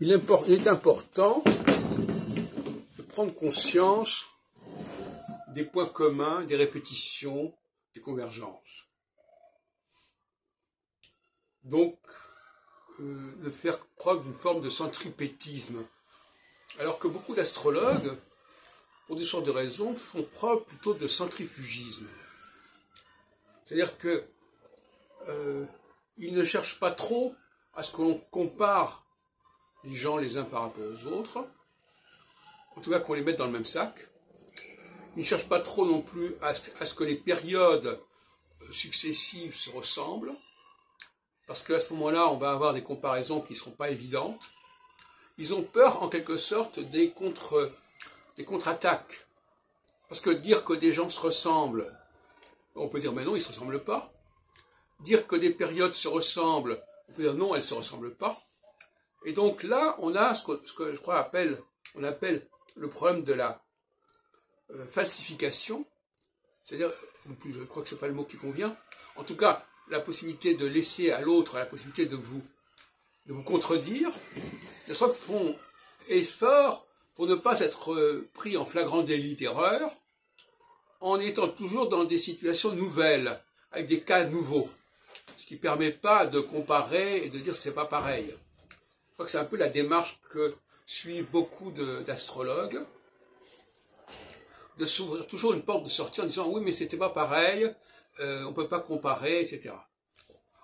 il est important de prendre conscience des points communs, des répétitions, des convergences. Donc, euh, de faire preuve d'une forme de centripétisme. Alors que beaucoup d'astrologues, pour des sortes de raisons, font preuve plutôt de centrifugisme. C'est-à-dire que euh, ne cherchent pas trop à ce qu'on compare les gens les uns par rapport aux autres, en tout cas qu'on les mette dans le même sac. Ils ne cherchent pas trop non plus à, ce que les périodes euh, successives se ressemblent, parce qu'à ce moment-là, on va avoir des comparaisons qui ne seront pas évidentes. Ils ont peur, en quelque sorte, des contre des contre-attaques. Parce que dire que des gens se ressemblent, on peut dire mais non, ils ne se ressemblent pas. Dire que des périodes se ressemblent, on peut dire non, elles ne se ressemblent pas. Et donc là, on a ce que, je crois appelle, on appelle le problème de la euh, falsification, c'est-à-dire, je crois que ce n'est pas le mot qui convient, en tout cas, la possibilité de laisser à l'autre la possibilité de vous, de vous contredire, de sorte font effort pour ne pas être euh, pris en flagrant délit d'erreur, en étant toujours dans des situations nouvelles, avec des cas nouveaux, ce qui ne permet pas de comparer et de dire c'est pas pareil crois que c'est un peu la démarche que suivent beaucoup d'astrologues, de, s'ouvrir toujours une porte de sortie en disant oui mais c'était pas pareil, euh, on peut pas comparer, etc.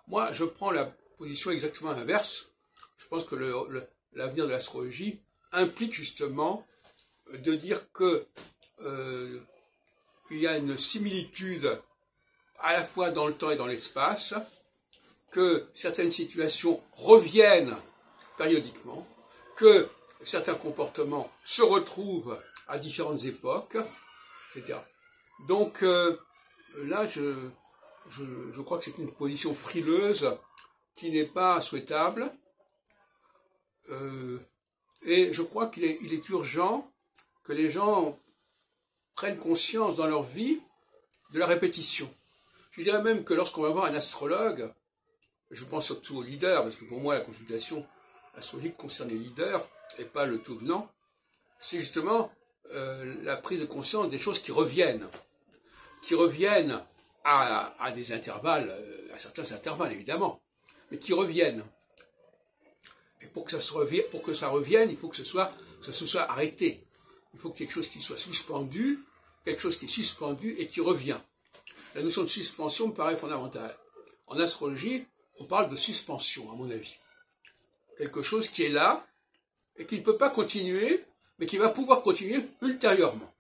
Moi je prends la position exactement inverse. Je pense que l'avenir de l'astrologie implique justement de dire que euh, il y a une similitude à la fois dans le temps et dans l'espace, que certaines situations reviennent périodiquement, que certains comportements se retrouvent à différentes époques, etc. Donc euh, là, je, je, crois que c'est une position frileuse qui n'est pas souhaitable. Euh, et je crois qu'il est, est urgent que les gens prennent conscience dans leur vie de la répétition. Je dirais même que lorsqu'on va voir un astrologue, je pense surtout aux leaders, parce que pour moi la consultation l'astrologie concerne les leaders et pas le tout venant, c'est justement euh, la prise de conscience des choses qui reviennent, qui reviennent à, des intervalles, euh, à certains intervalles évidemment, mais qui reviennent. Et pour que ça, se revienne, pour que ça revienne, il faut que ce soit, que ce soit arrêté. Il faut quelque chose qui soit suspendu, quelque chose qui est suspendu et qui revient. La notion de suspension me paraît fondamentale. En astrologie, on parle de suspension, à mon avis quelque chose qui est là et qui ne peut pas continuer, mais qui va pouvoir continuer ultérieurement.